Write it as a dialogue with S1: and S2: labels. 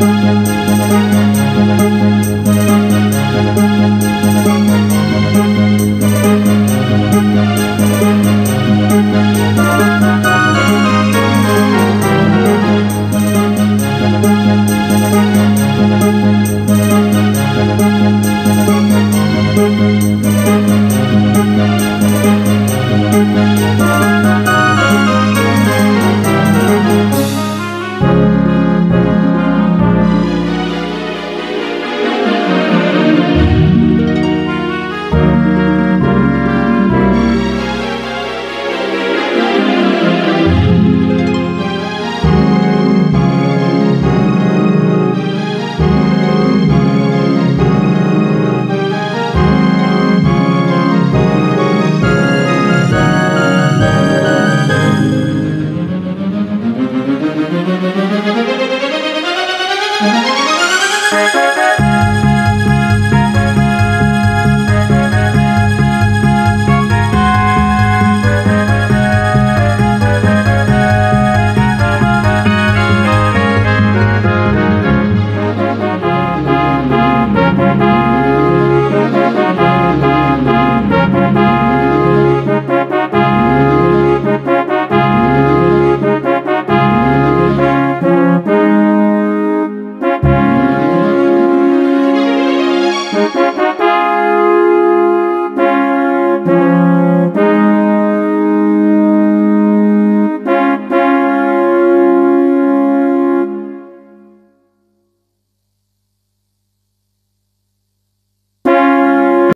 S1: you